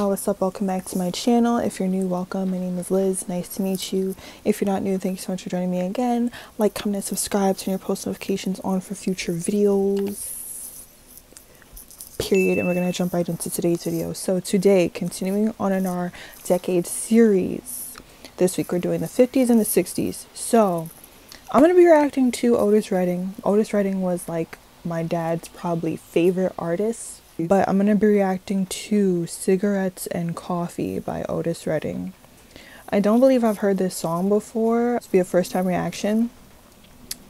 y'all what's up welcome back to my channel. If you're new welcome. My name is liz. Nice to meet you. If you're not new thank you so much for joining me again. Like comment and subscribe turn your post notifications on for future videos. Period. And we're gonna jump right into today's video. So today continuing on in our decade series. This week we're doing the 50s and the 60s so i'm gonna be reacting to otis redding. Otis redding was like my dad's probably favorite artist but I'm gonna be reacting to Cigarettes and Coffee by Otis Redding. I don't believe I've heard this song before. It's be a first time reaction.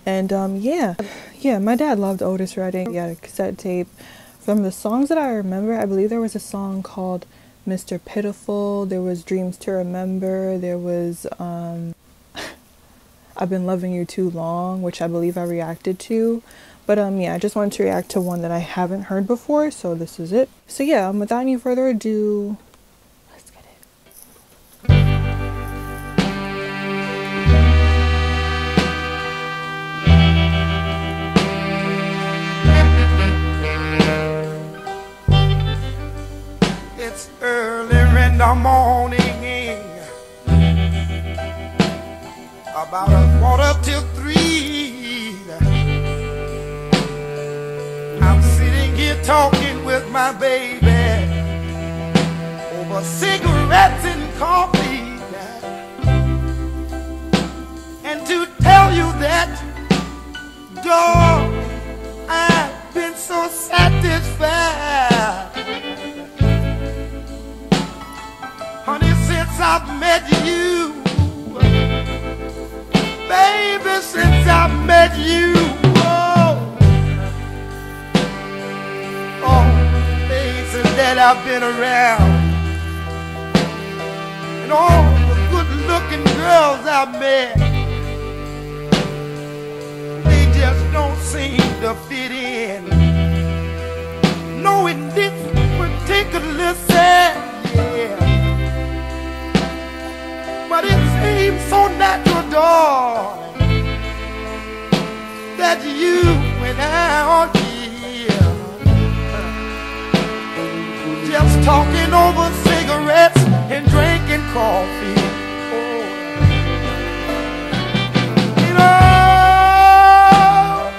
And um, yeah, yeah, my dad loved Otis Redding. He had a cassette tape. From the songs that I remember, I believe there was a song called Mr. Pitiful. There was Dreams to Remember. There was um, I've Been Loving You Too Long, which I believe I reacted to. But um, yeah, I just wanted to react to one that I haven't heard before, so this is it. So yeah, um, without any further ado, let's get it. It's early in the morning, about a quarter till three. Talking with my baby over cigarettes and coffee. And to tell you that, dog, I've been so satisfied. Honey, since I've met you, baby, since I've met you. That I've been around. And all the good looking girls I've met, they just don't seem to fit in. No, in this particular set, yeah. But it seems so coffee.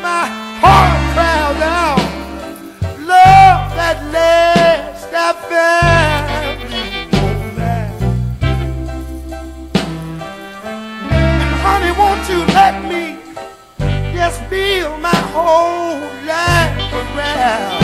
My heart cries out, love that last I found And honey, won't you let me just feel my whole life around?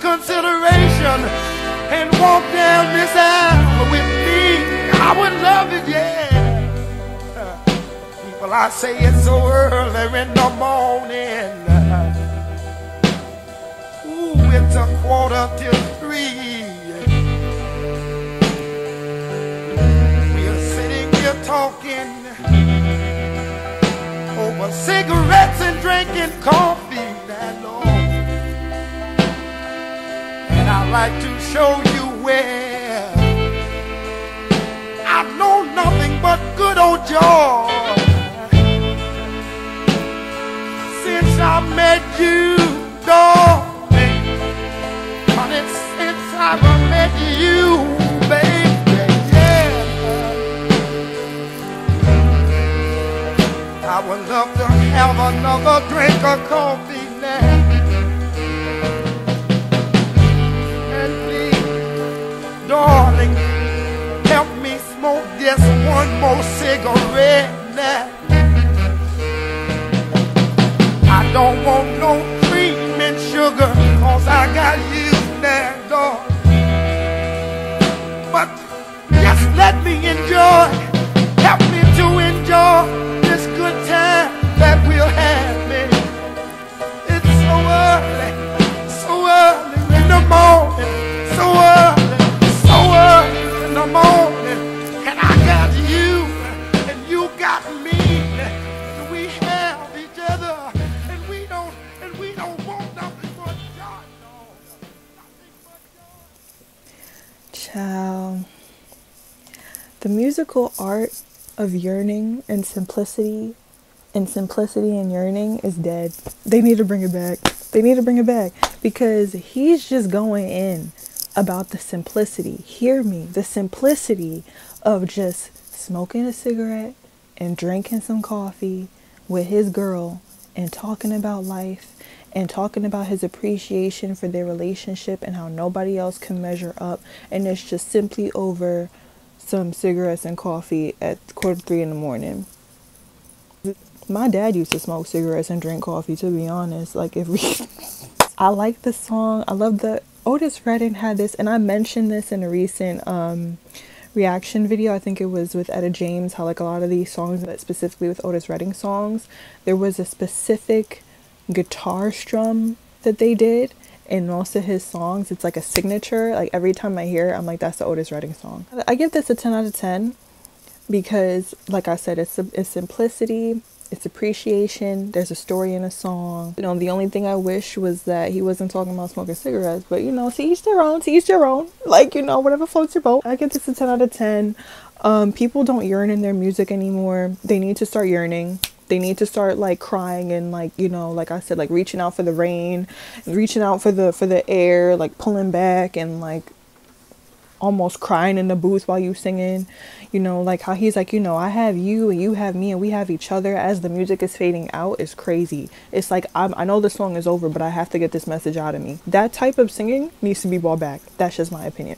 Consideration and walk down this aisle with me. I would love it, yeah. People, I say it's so early in the morning. Ooh, it's a quarter till three. We're sitting here talking over cigarettes and drinking coffee. I'd like to show you where I know nothing but good old joy since I met you, darling. Honey, since I met you, baby, yeah. I would love to have another drink of coffee now. Just one more cigarette now. I don't want no cream and sugar, cause I got you now, darling. But just let me enjoy, The musical art of yearning and simplicity and simplicity and yearning is dead. They need to bring it back. They need to bring it back because he's just going in about the simplicity. Hear me, the simplicity of just smoking a cigarette and drinking some coffee with his girl and talking about life and talking about his appreciation for their relationship and how nobody else can measure up and it's just simply over some cigarettes and coffee at quarter three in the morning. My dad used to smoke cigarettes and drink coffee to be honest like if we i like the song i love the otis redding had this and i mentioned this in a recent um reaction video. I think it was with etta james how like a lot of these songs but specifically with otis redding songs there was a specific guitar strum that they did in most of his songs. It's like a signature. Like every time I hear it, I'm like, that's the Otis Redding song. I give this a 10 out of 10 because, like I said, it's, it's simplicity, it's appreciation. There's a story in a song. You know, the only thing I wish was that he wasn't talking about smoking cigarettes, but you know, to each their own, to each their own. Like, you know, whatever floats your boat. I give this a 10 out of 10. Um, people don't yearn in their music anymore. They need to start yearning they need to start like crying and like you know like i said like reaching out for the rain reaching out for the for the air like pulling back and like almost crying in the booth while you singing you know like how he's like you know i have you and you have me and we have each other. As the music is fading out is crazy. It's like I'm, i know the song is over but i have to get this message out of me. That type of singing needs to be brought back. That's just my opinion.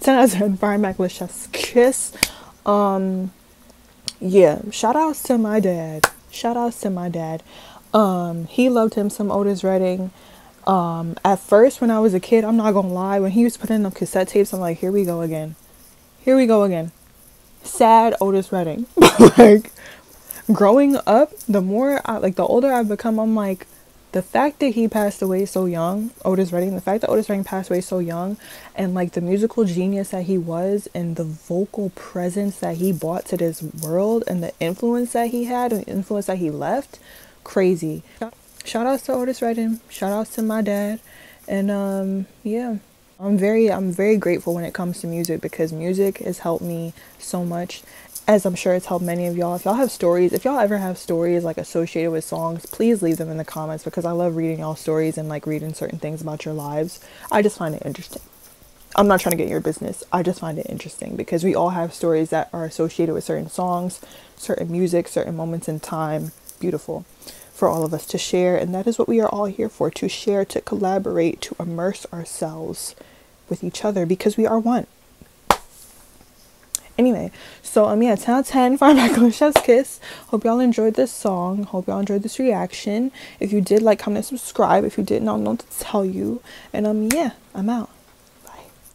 10 out of 10 Brian McLeish kiss um yeah shout outs to my dad Shout outs to my dad. Um, he loved him some Otis Redding. Um, at first, when I was a kid, I'm not gonna lie, when he was putting them cassette tapes, I'm like, here we go again. Here we go again. Sad Otis Redding. like, growing up, the more, I, like, the older I've become, I'm like, the fact that he passed away so young, Otis Redding, the fact that Otis Redding passed away so young, and like the musical genius that he was, and the vocal presence that he brought to this world, and the influence that he had, and the influence that he left, crazy. Shout outs to Otis Redding. Shout outs to my dad, and um, yeah. I'm very I'm very grateful when it comes to music because music has helped me so much as I'm sure it's helped many of y'all. If y'all have stories, if y'all ever have stories like associated with songs, please leave them in the comments because I love reading y'all stories and like reading certain things about your lives. I just find it interesting. I'm not trying to get your business. I just find it interesting because we all have stories that are associated with certain songs, certain music, certain moments in time. Beautiful for all of us to share. And that is what we are all here for to share, to collaborate, to immerse ourselves with each other because we are one. Anyway, so um yeah, 10 out of 10 Fire Back Chef's Kiss. Hope y'all enjoyed this song. Hope y'all enjoyed this reaction. If you did, like, comment, subscribe. If you didn't, I'll know to tell you. And um yeah, I'm out.